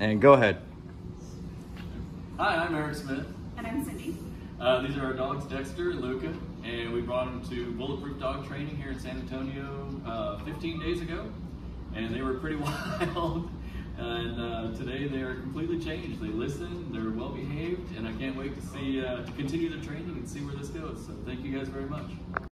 And go ahead. Hi, I'm Eric Smith. And I'm Cindy. Uh, these are our dogs, Dexter and Luca, and we brought them to Bulletproof Dog Training here in San Antonio uh, 15 days ago, and they were pretty wild. And uh, today they are completely changed. They listen, they're well behaved, and I can't wait to see uh, to continue the training and see where this goes. So thank you guys very much.